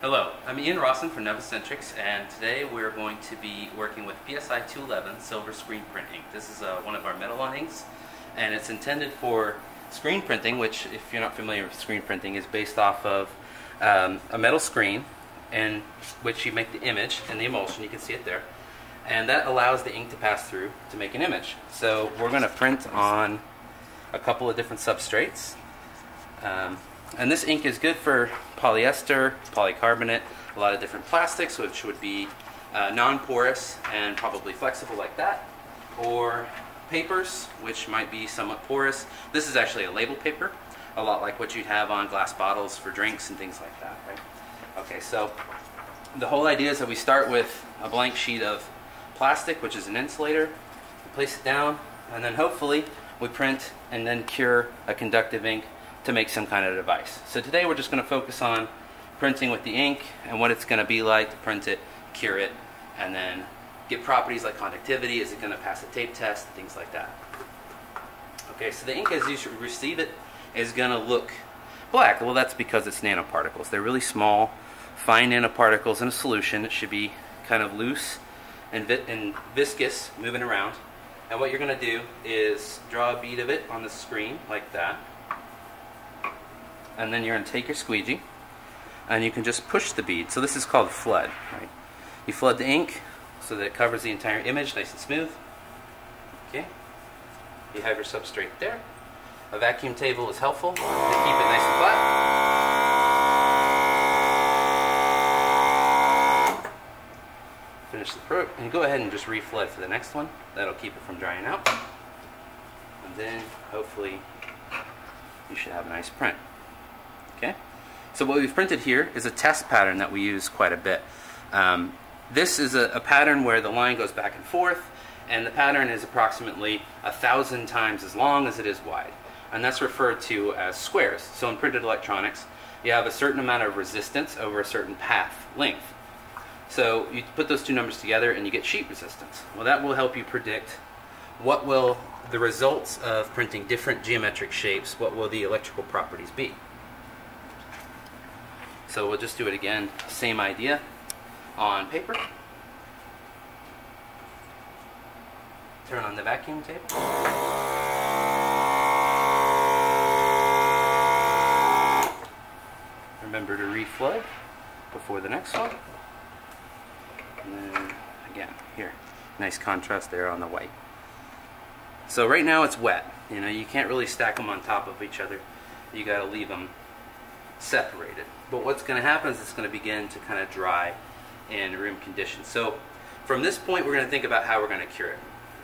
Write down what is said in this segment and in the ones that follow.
Hello, I'm Ian Rawson from NovaCentrix and today we're going to be working with PSI 211 Silver Screen Print ink. This is uh, one of our Metalon inks and it's intended for screen printing which if you're not familiar with screen printing is based off of um, a metal screen in which you make the image and the emulsion, you can see it there, and that allows the ink to pass through to make an image. So we're going to print on a couple of different substrates. Um, and this ink is good for polyester, polycarbonate, a lot of different plastics, which would be uh, non-porous and probably flexible like that, or papers, which might be somewhat porous. This is actually a label paper, a lot like what you'd have on glass bottles for drinks and things like that, right? Okay, so the whole idea is that we start with a blank sheet of plastic, which is an insulator, we place it down, and then hopefully we print and then cure a conductive ink to make some kind of device. So today we're just going to focus on printing with the ink and what it's going to be like to print it, cure it, and then get properties like conductivity, is it going to pass a tape test, things like that. Okay, so the ink as you receive it is going to look black. Well, that's because it's nanoparticles. They're really small, fine nanoparticles in a solution. It should be kind of loose and, vi and viscous, moving around. And what you're going to do is draw a bead of it on the screen like that and then you're going to take your squeegee and you can just push the bead. So this is called flood. Right? You flood the ink so that it covers the entire image nice and smooth. Okay. You have your substrate there. A vacuum table is helpful to keep it nice and flat. Finish the pro and go ahead and just reflood for the next one. That'll keep it from drying out. And then hopefully you should have a nice print. So what we've printed here is a test pattern that we use quite a bit. Um, this is a, a, pattern where the line goes back and forth, and the pattern is approximately a thousand times as long as it is wide. And that's referred to as squares. So in printed electronics, you have a certain amount of resistance over a certain path length. So you put those two numbers together and you get sheet resistance. Well, that will help you predict what will the results of printing different geometric shapes, what will the electrical properties be. So we'll just do it again, same idea on paper. Turn on the vacuum tape. Remember to reflood before the next one. And then again, here, nice contrast there on the white. So right now it's wet. You know, you can't really stack them on top of each other. You got to leave them separated. But what's going to happen is it's going to begin to kind of dry in room conditions. So from this point, we're going to think about how we're going to cure it.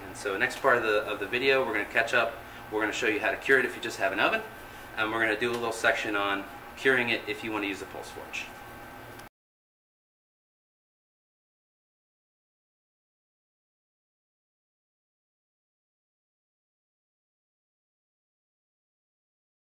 And so next part of the, of the video, we're going to catch up. We're going to show you how to cure it if you just have an oven. And we're going to do a little section on curing it if you want to use a PulseForge.